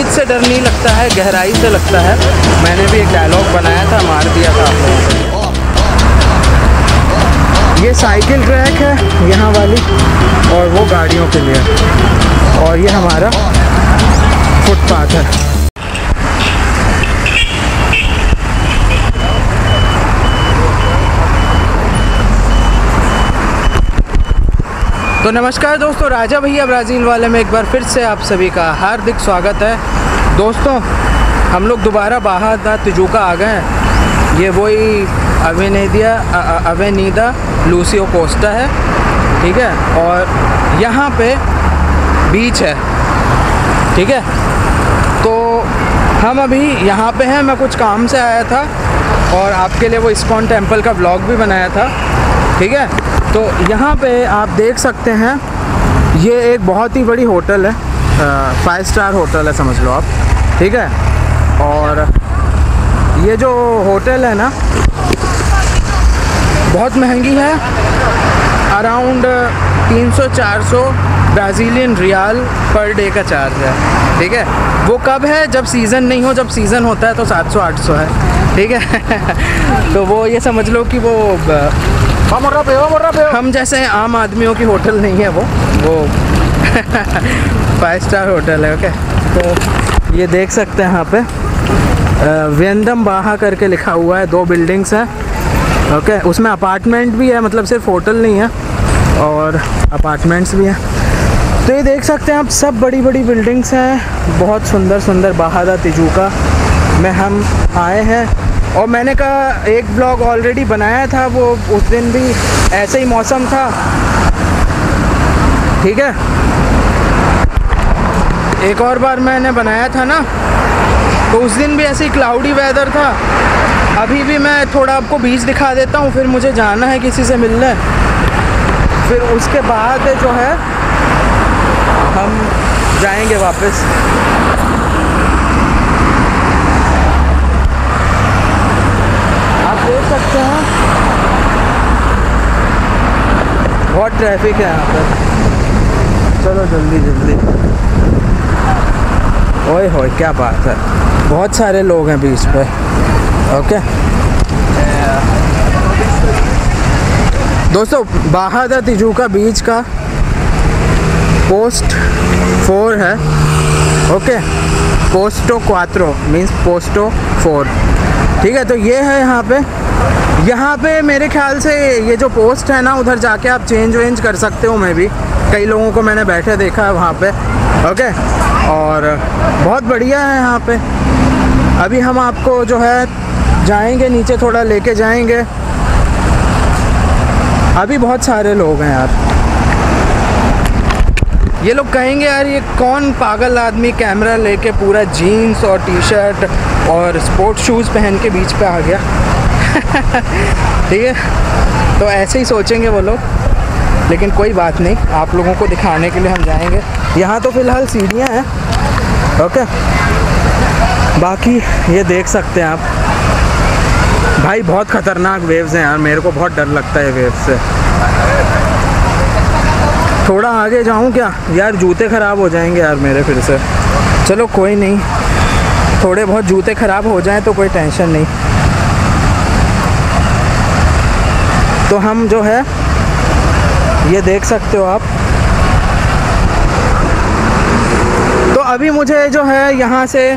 बीच से डर नहीं लगता है, गहराई से लगता है। मैंने भी एक डायलॉग बनाया था, मार दिया था आप लोगों को ये साइकिल ट्रैक है यहाँ वाली, और वो गाड़ियों के लिए। और ये हमारा फुटपाथ है। तो नमस्कार दोस्तों, राजा भैया ब्राज़ील वाले में एक बार फिर से आप सभी का हार्दिक स्वागत है। दोस्तों, हम लोग दोबारा बाहर तिजुका आ गए हैं। ये वही अवेनेदिया अवेनीदा लूसियो कोस्टा है, ठीक है? और यहाँ पे बीच है, ठीक है? तो हम अभी यहाँ पे हैं। मैं कुछ काम से आया था और आपके लिए वो इस्कॉन टेंपल का ब्लॉग भी बनाया था, ठीक है? तो यहाँ पे आप देख सकते हैं, ये एक बहुत ही बड़ी होटल है। फाइव स्टार होटल है, समझ लो आप। ठीक है? और ये जो होटल है ना, बहुत महँगी है। Around 300-400 Brazilian riyal per day का चार्ज है। ठीक है? वो कब है? जब सीज़न नहीं हो, जब सीज़न होता है तो 700-800 है। ठीक है? तो वो ये समझ लो कि वो हम जैसे आम आदमियों की होटल नहीं है वो वो फाइव स्टार होटल है ओके तो ये देख सकते हैं यहाँ पे। व्यंदम बाहा करके लिखा हुआ है, दो बिल्डिंग्स हैं ओके उसमें अपार्टमेंट भी है मतलब सिर्फ़ होटल नहीं है, और अपार्टमेंट्स भी हैं। तो ये देख सकते हैं आप, सब बड़ी बड़ी बिल्डिंग्स हैं, बहुत सुंदर सुंदर बाहादा तिजूका में हम आए हैं। और मैंने कहा, एक ब्लॉग ऑलरेडी बनाया था, वो उस दिन भी ऐसे ही मौसम था। ठीक है? एक और बार मैंने बनाया था ना तो उस दिन भी ऐसे ही क्लाउडी वेदर था। अभी भी मैं थोड़ा आपको बीच दिखा देता हूँ, फिर मुझे जाना है किसी से मिलने। फिर उसके बाद जो है, हम जाएँगे वापस देख सकते हैं बहुत ट्रैफ़िक है यहाँ पर। चलो जल्दी जल्दी। ओए होए, क्या बात है। बहुत सारे लोग हैं बीच पे। ओके। दोस्तों, बाहादा तिजूका बीच का पोस्ट फोर है। ओके। पोस्टो क्वात्रो मीन्स पोस्टो फोर। ठीक है तो ये है यहाँ पे। यहाँ पे मेरे ख्याल से ये जो पोस्ट है ना, उधर जाके आप चेंज वेंज कर सकते हो मैं भी। कई लोगों को मैंने बैठे देखा है वहाँ पे। ओके और बहुत बढ़िया है यहाँ पे। अभी हम आपको जो है, जाएँगे नीचे थोड़ा लेके जाएँगे। अभी बहुत सारे लोग हैं यार। ये लोग कहेंगे, यार, ये कौन पागल आदमी कैमरा लेके पूरा जीन्स और टी शर्ट और स्पोर्ट्स शूज़ पहन के बीच पे आ गया? ठीक है? तो ऐसे ही सोचेंगे वो लोग। लेकिन कोई बात नहीं, आप लोगों को दिखाने के लिए हम जाएँगे। यहाँ तो फ़िलहाल सीढ़ियाँ हैं। ओके? बाकी ये देख सकते हैं आप। भाई, बहुत ख़तरनाक वेव्स हैं यार। मेरे को बहुत डर लगता है वेव से। थोड़ा आगे जाऊँ क्या? यार, जूते ख़राब हो जाएँगे यार मेरे फिर से। चलो, कोई नहीं। थोड़े बहुत जूते ख़राब हो जाएँ तो कोई टेंशन नहीं। तो हम जो है, ये देख सकते हो आप। तो अभी मुझे जो है, यहाँ से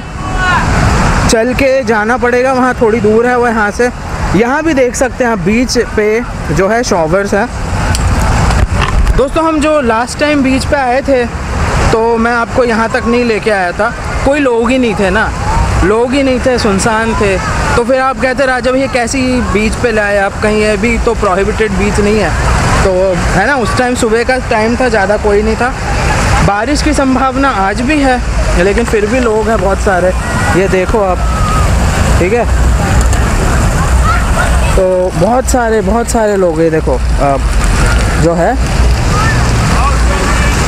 चल के जाना पड़ेगा। वहाँ थोड़ी दूर है वो यहाँ से। यहाँ भी देख सकते हैं आप, बीच पे जो है, शॉवर्स है। दोस्तों, हम जो लास्ट टाइम बीच पे आए थे तो मैं आपको यहाँ तक नहीं लेके आया था। कोई लोग ही नहीं थे ना। लोग ही नहीं थे, सुनसान थे। तो फिर आप कहते राजा भैया, कैसी बीच पे लाए आप? कहीं है भी तो प्रोहिबिटेड बीच नहीं है। तो है ना, उस टाइम सुबह का टाइम था, ज़्यादा कोई नहीं था। बारिश की संभावना आज भी है, लेकिन फिर भी लोग हैं बहुत सारे। ये देखो आप, ठीक है? तो बहुत सारे बहुत सारे लोग ये देखो जो है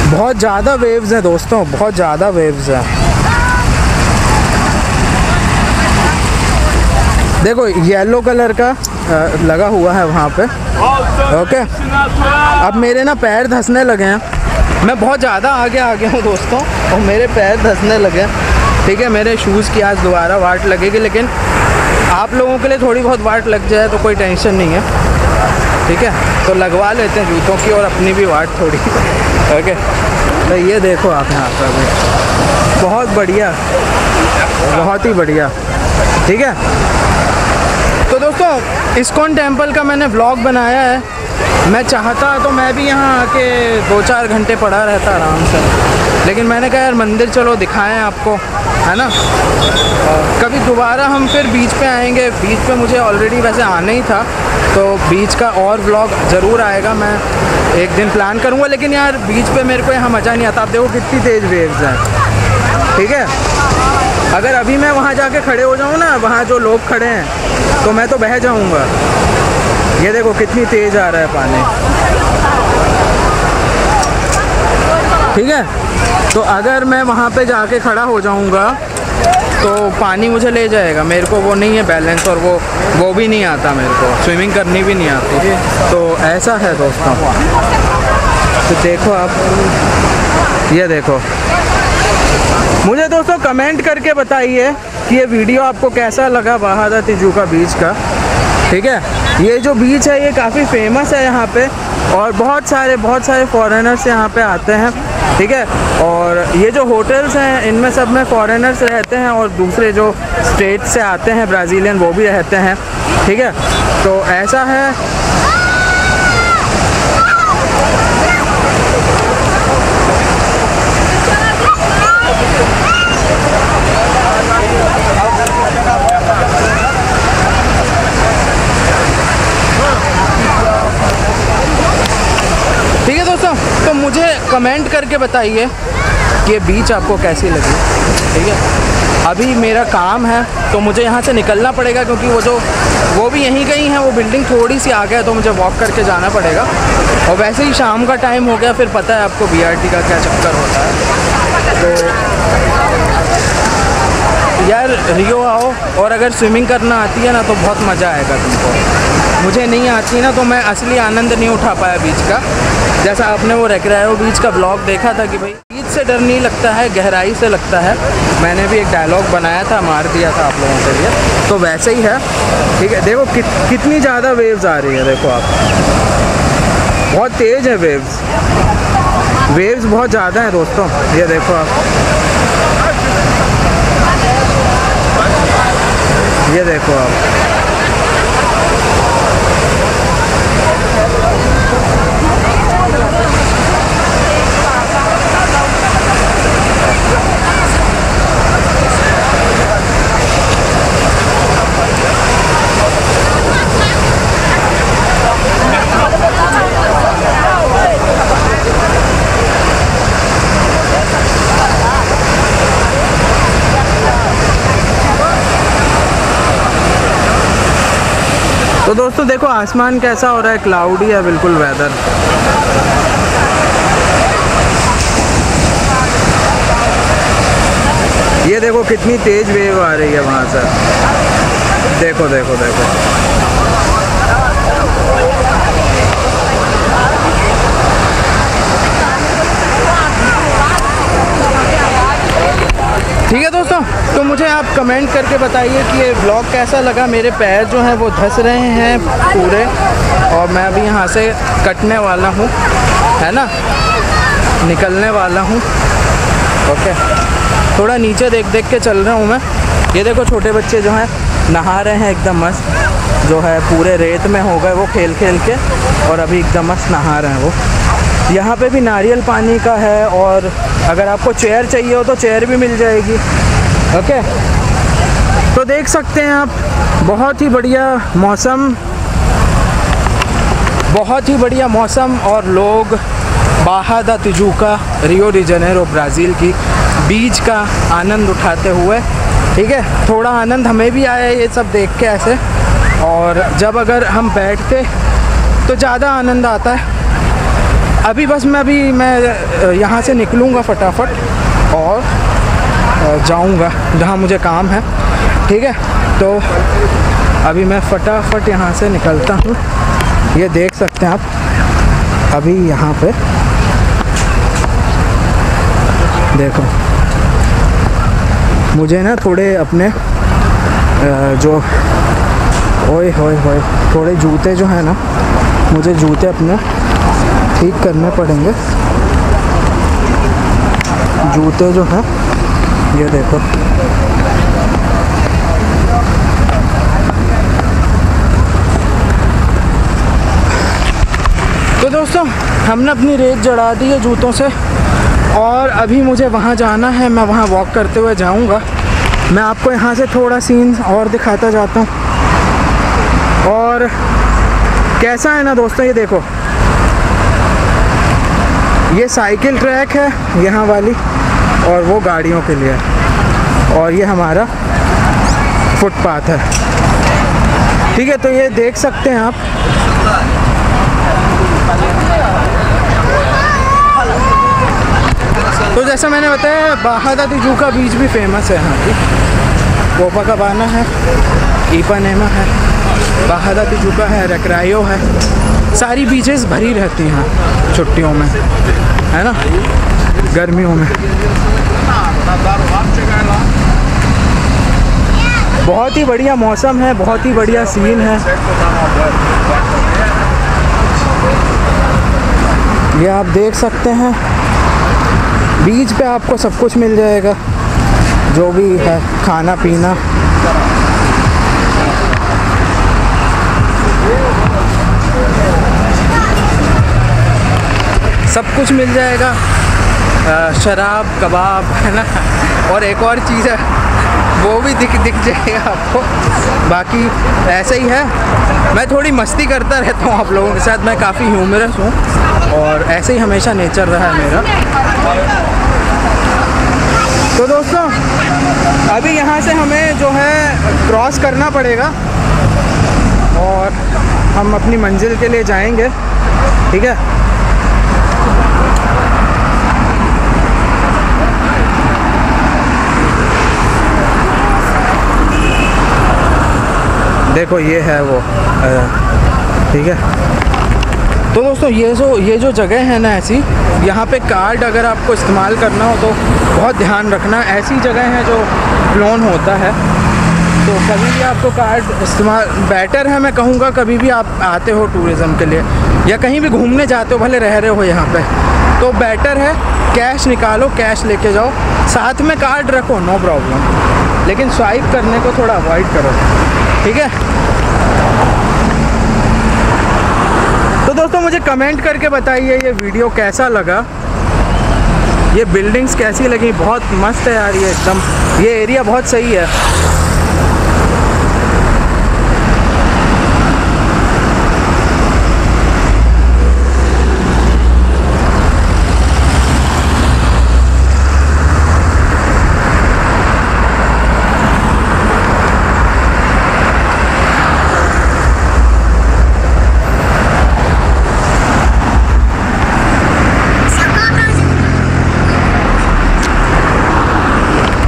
बहुत ज़्यादा वेव्स हैं दोस्तों, बहुत ज़्यादा वेव्स हैं। देखो येलो कलर का लगा हुआ है वहाँ पे। ओके अब मेरे ना पैर धंसने लगे हैं। मैं बहुत ज़्यादा आगे आ गया हूँ दोस्तों, और मेरे पैर धंसने लगे हैं। ठीक है, मेरे शूज़ की आज दोबारा वाट लगेगी, लेकिन आप लोगों के लिए थोड़ी बहुत वाट लग जाए तो कोई टेंशन नहीं है। ठीक है? तो लगवा लेते हैं जूतों की और अपनी भी वाट थोड़ी। ओके तो ये देखो आप यहाँ पर भी। बहुत बढ़िया। बहुत ही बढ़िया। ठीक है? तो दोस्तों, इस्कॉन टेंपल का मैंने ब्लॉग बनाया है। मैं चाहता तो मैं भी यहाँ आके दो चार घंटे पड़ा रहता आराम से। लेकिन मैंने कहा, यार, मंदिर चलो, दिखाएँ आपको। है ना? कभी दोबारा हम फिर बीच पे आएँगे। बीच पे मुझे ऑलरेडी वैसे आना ही था। तो बीच का और ब्लॉग ज़रूर आएगा। मैं एक दिन प्लान करूँगा, लेकिन यार बीच पे मेरे को यहाँ मज़ा नहीं आता। आप देखो कितनी तेज़ वेव्स हैं। ठीक है? अगर अभी मैं वहाँ जाके खड़े हो जाऊँ ना, वहाँ जो लोग खड़े हैं तो मैं तो बह जाऊँगा। ये देखो कितनी तेज़ आ रहा है पानी। ठीक है? तो अगर मैं वहाँ पे जाके खड़ा हो जाऊँगा तो पानी मुझे ले जाएगा। मेरे को वो नहीं है बैलेंस और वो वो भी नहीं आता मेरे को। स्विमिंग करनी भी नहीं आती। तो ऐसा है दोस्तों। तो देखो आप। ये देखो। मुझे दोस्तों कमेंट करके बताइए कि ये वीडियो आपको कैसा लगा बहादा तिजूका बीच का। ठीक है? ये जो बीच है, ये काफ़ी फ़ेमस है यहाँ पे। और बहुत सारे बहुत सारे फॉरेनर्स यहाँ पे आते हैं। ठीक है? और ये जो होटल्स हैं, इनमें सब में फॉरेनर्स रहते हैं और दूसरे जो स्टेट से आते हैं ब्राज़ीलियन वो भी रहते हैं। ठीक है? तो ऐसा है ठीक है दोस्तों तो मुझे कमेंट करके बताइए कि बीच आपको कैसी लगी। ठीक है? अभी मेरा काम है तो मुझे यहाँ से निकलना पड़ेगा क्योंकि वो जो, वो भी यहीं गई है, वो बिल्डिंग थोड़ी सी आगे है तो मुझे वॉक करके जाना पड़ेगा। और वैसे ही शाम का टाइम हो गया, फिर पता है आपको बीआरटी का क्या चक्कर होता है। तो यार, रियो आओ, और अगर स्विमिंग करना आती है ना तो बहुत मज़ा आएगा तुमको। मुझे नहीं आती ना तो मैं असली आनंद नहीं उठा पाया बीच का। जैसा आपने वो रेक्रायो बीच का ब्लॉग देखा था कि भाई बीच से डर नहीं लगता है गहराई से लगता है। मैंने भी एक डायलॉग बनाया था मार दिया था आप लोगों के लिए। तो वैसे ही है। ठीक है देखो कित, कितनी ज़्यादा वेव्स आ रही है देखो आप। बहुत तेज़ है वेव्स वेव्स बहुत ज़्यादा हैं दोस्तों ये देखो आप। ये देखो आप। दोस्तों, देखो, आसमान कैसा हो रहा है। क्लाउडी है बिल्कुल वेदर ये देखो, कितनी तेज वेव आ रही है वहाँ से। देखो देखो देखो ठीक है दोस्तों तो मुझे आप कमेंट करके बताइए कि ये ब्लॉग कैसा लगा। मेरे पैर जो हैं वो धस रहे हैं पूरे और मैं अभी यहाँ से कटने वाला हूँ, है ना? निकलने वाला हूँ। ओके। थोड़ा नीचे देख देख के चल रहा हूँ मैं। ये देखो छोटे बच्चे जो हैं, नहा रहे हैं एकदम मस्त। जो है पूरे रेत में हो गए वो खेल खेल के और अभी एकदम मस्त नहा रहे हैं वो। यहाँ पे भी नारियल पानी का है और अगर आपको चेयर चाहिए हो तो चेयर भी मिल जाएगी। ओके तो देख सकते हैं आप, बहुत ही बढ़िया मौसम, बहुत ही बढ़िया मौसम और लोग Barra da Tijuca, Rio de Janeiro, Brazil की बीच का आनंद उठाते हुए, ठीक है? थोड़ा आनंद हमें भी आया ये सब देख के ऐसे, और जब अगर हम बैठते तो ज़्यादा आनंद आता है। अभी बस मैं, अभी मैं यहाँ से निकलूँगा फटाफट। जाऊँगा, जहाँ मुझे काम है, ठीक है? तो अभी मैं फटाफट यहाँ से निकलता हूँ। ये देख सकते हैं आप, अभी यहाँ पे। देखो, मुझे ना थोड़े अपने जो, ओए, होए होए, थोड़े जूते जो है ना, मुझे जूते अपने ठीक करने पड़ेंगे। जूते जो हैं ये देखो। तो दोस्तों, हमने अपनी रेत जड़ा दी है जूतों से, और अभी मुझे वहाँ जाना है, मैं वहाँ वॉक करते हुए जाऊँगा। मैं आपको यहाँ से थोड़ा सीन और दिखाता जाता हूँ। और कैसा है ना दोस्तों, ये देखो। ये साइकिल ट्रैक है, यहाँ वाली। और वो गाड़ियों के लिए। और ये हमारा फुटपाथ है। ठीक है तो ये देख सकते हैं आप। तो जैसा मैंने बताया, बाहादा तिजू का बीच भी फ़ेमस है यहाँ की कोपा का बाना है, ईपा नेमा है, बाहादा तिजू का है, रकरायो है। सारी बीचेस भरी रहती हैं छुट्टियों में, है ना? गर्मियों में। बहुत ही बढ़िया मौसम है, बहुत ही बढ़िया सीन है। ये आप देख सकते हैं। बीच पे आपको सब कुछ मिल जाएगा, जो भी है, खाना पीना। सब कुछ मिल जाएगा। शराब, कबाब, है ना? और एक और चीज़ है, वो भी दिख दिख जाएगा आपको। बाकी ऐसे ही है। मैं थोड़ी मस्ती करता रहता हूँ आप लोगों के साथ। मैं काफ़ी ह्यूमरस हूँ और ऐसे ही हमेशा नेचर रहा है मेरा। तो दोस्तों, अभी यहाँ से हमें जो है क्रॉस करना पड़ेगा और हम अपनी मंजिल के लिए जाएँगे, ठीक है? देखो, ये है वो ठीक है? तो दोस्तों, ये जो ये जो जगह है ना ऐसी, यहाँ पे कार्ड अगर आपको इस्तेमाल करना हो तो बहुत ध्यान रखना। ऐसी जगह है जो लोन होता है। तो कभी भी आपको कार्ड इस्तेमाल बेटर है मैं कहूँगा कभी भी आप आते हो टूरिज़म के लिए, या कहीं भी घूमने जाते हो, भले रह रहे हो यहाँ पे तो बेटर है कैश निकालो कैश लेके जाओ। साथ में कार्ड रखो नो प्रॉब्लम लेकिन स्वाइप करने को थोड़ा अवॉइड करो। ठीक है? तो दोस्तों, मुझे कमेंट करके बताइए ये वीडियो कैसा लगा? ये बिल्डिंग्स कैसी लगी? बहुत मस्त है यार ये, एकदम। ये एरिया बहुत सही है।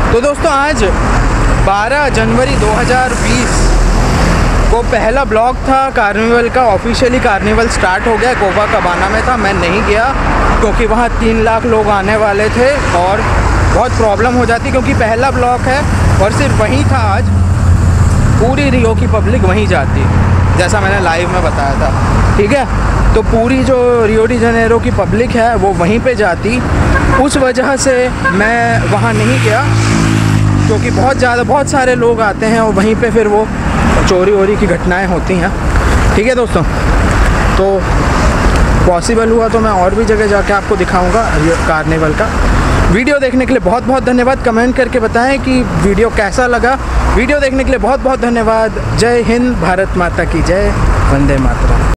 तो दोस्तों, आज 12 जनवरी 2020 को पहला ब्लॉग था। कार्निवल का ऑफिशियली कार्निवल स्टार्ट हो गया। कोपा कबाना में था। मैं नहीं गया, क्योंकि वहाँ तीन लाख लोग आने वाले थे और बहुत प्रॉब्लम हो जाती, क्योंकि पहला ब्लॉक है और सिर्फ़ वहीं था आज। पूरी रियो की पब्लिक वहीं जाती, जैसा मैंने लाइव में बताया था। ठीक है? तो पूरी जो रियो डी जनेरो की पब्लिक है, वो वहीं पे जाती। उस वजह से मैं वहाँ नहीं गया, क्योंकि बहुत ज़्यादा, बहुत सारे लोग आते हैं और वहीं पे फिर वो चोरी वोरी की घटनाएँ होती हैं। ठीक है दोस्तों? तो पॉसिबल हुआ तो मैं और भी जगह जाके आपको दिखाऊँगा कार्निवल का। वीडियो देखने के लिए बहुत बहुत धन्यवाद। कमेंट करके बताएँ कि वीडियो कैसा लगा। वीडियो देखने के लिए बहुत बहुत धन्यवाद। जय हिंद, भारत माता की जय। वंदे मातरम।